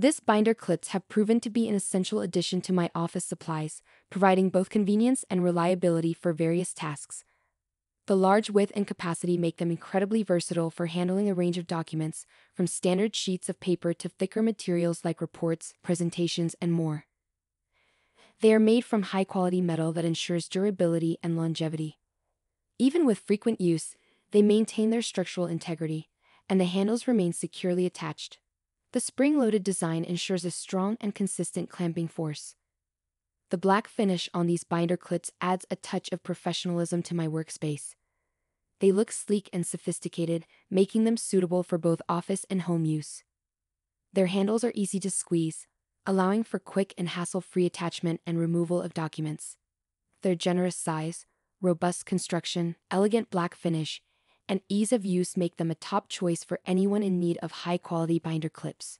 This binder clips have proven to be an essential addition to my office supplies, providing both convenience and reliability for various tasks. The large width and capacity make them incredibly versatile for handling a range of documents, from standard sheets of paper to thicker materials like reports, presentations, and more. They are made from high quality metal that ensures durability and longevity. Even with frequent use, they maintain their structural integrity, and the handles remain securely attached. The spring-loaded design ensures a strong and consistent clamping force. The black finish on these binder clips adds a touch of professionalism to my workspace. They look sleek and sophisticated, making them suitable for both office and home use. Their handles are easy to squeeze, allowing for quick and hassle-free attachment and removal of documents. Their generous size, robust construction, elegant black finish, and ease of use make them a top choice for anyone in need of high quality binder clips.